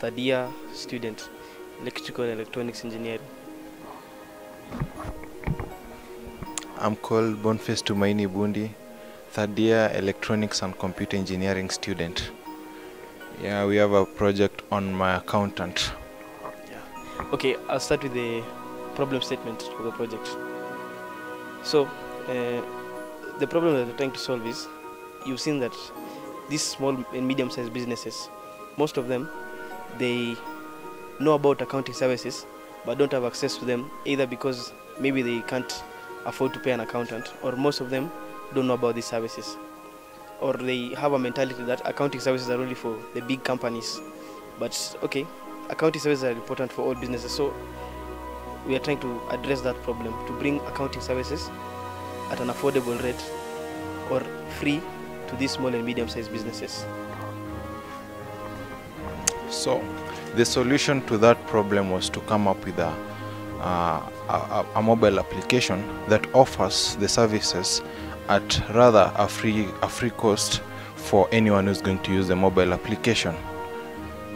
Brian Birir, a third year student, electrical and electronics engineering. I'm called Boniface Tumaini Bundi, third year electronics and computer engineering student. Yeah, we have a project on my accountant. Yeah. Okay, I'll start with the problem statement for the project. So, uh, the problem that we're trying to solve is you've seen that these small and medium sized businesses, most of them, they know about accounting services but don't have access to them either because maybe they can't afford to pay an accountant or most of them don't know about these services. Or they have a mentality that accounting services are only for the big companies. But okay accounting services are important for all businesses so we are trying to address that problem to bring accounting services at an affordable rate or free to these small and medium sized businesses So, the solution to that problem was to come up with a, uh, a, a mobile application that offers the services at rather a free, a free cost for anyone who's going to use the mobile application.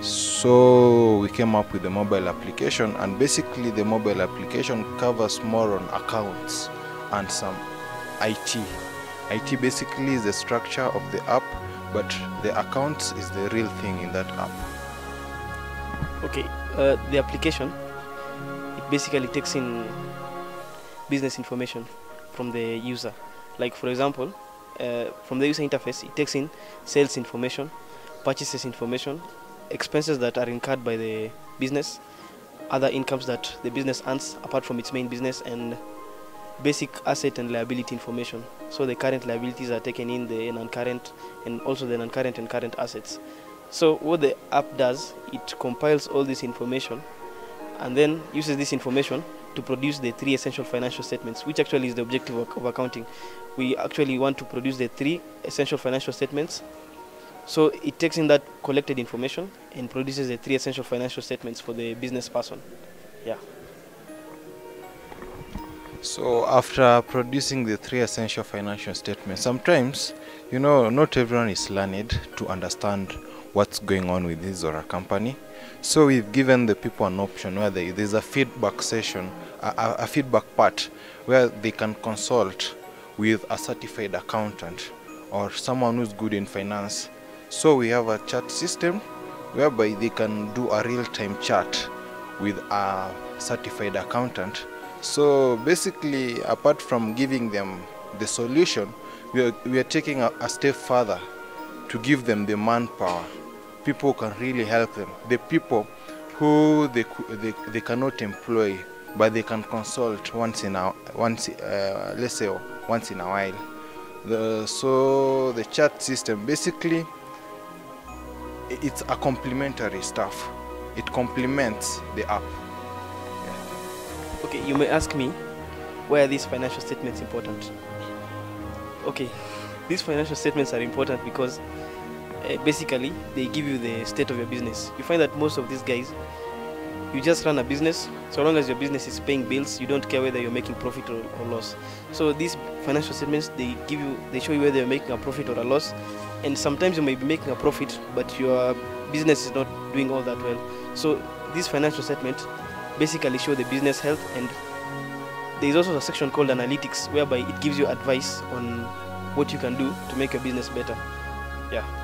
So we came up with the mobile application, and basically the mobile application covers more on accounts and some IT. IT basically is the structure of the app, but the accounts is the real thing in that app. Okay, uh, the application it basically takes in business information from the user. Like for example, uh, from the user interface, it takes in sales information, purchases information, expenses that are incurred by the business, other incomes that the business earns apart from its main business, and basic asset and liability information. So the current liabilities are taken in, the non-current, and also the non-current and current assets. So what the app does, it compiles all this information and then uses this information to produce the three essential financial statements, which actually is the objective of, accounting. We actually want to produce the three essential financial statements. So it takes in that collected information and produces the three essential financial statements for the business person. Yeah. So after producing the three essential financial statements, sometimes, you know, not everyone is learned to understand what's going on with his or her company. So we've given the people an option where they, there's a feedback session, a, a, feedback part where they can consult with a certified accountant or someone who's good in finance. So we have a chat system whereby they can do a real-time chat with a certified accountant. So basically, apart from giving them the solution, we are, we are taking a, a step further to give them the manpower. People can really help them. The people who they, they, they cannot employ, but they can consult once in a once uh, let's say once in a while. The, so the chat system basically it's a complementary stuff. It complements the app. Okay, you may ask me, why are these financial statements important? Okay, these financial statements are important because uh, basically they give you the state of your business. You find that most of these guys, you just run a business. So long as your business is paying bills, you don't care whether you're making profit or, or loss. So these financial statements they give you, they show you whether you're making a profit or a loss. And sometimes you may be making a profit, but your business is not doing all that well. So these financial statements basically show the business health and there is also a section called analytics whereby it gives you advice on what you can do to make your business better yeah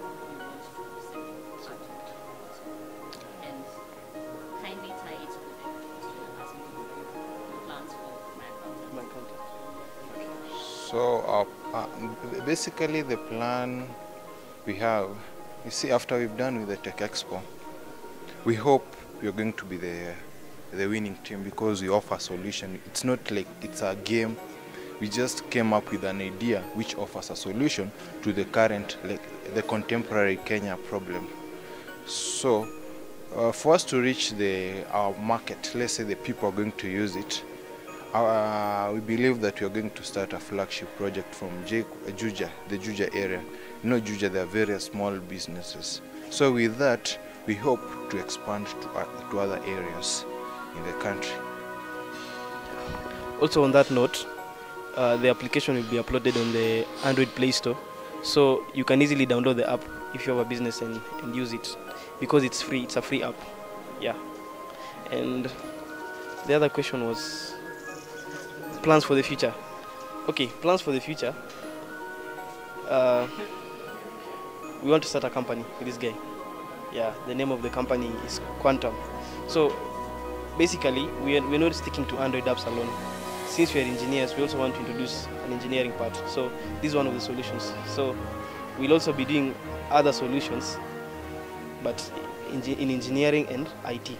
so uh, uh, basically the plan we have, you see, after we've done with the Tech Expo, we hope we're going to be the the winning team because we offer solution. It's not like it's a game. We just came up with an idea which offers a solution to the current, like the contemporary Kenya problem. So, uh, for us to reach the our market, let's say the people are going to use it, Uh, we believe that we are going to start a flagship project from J- Juja, the Juja area. You know, Juja, there are various small businesses. So, with that, we hope to expand to, uh, to other areas in the country. Also, on that note, uh, the application will be uploaded on the Android Play Store, so you can easily download the app if you have a business and, and use it because it's free. It's a free app. Yeah. And the other question was plans for the future. Okay, plans for the future. Uh, we want to start a company with this guy. Yeah, the name of the company is Quantum. So basically, we are, we're not sticking to Android apps alone. Since we are engineers, we also want to introduce an engineering part. So this is one of the solutions. So we'll also be doing other solutions, but in, in engineering and IT.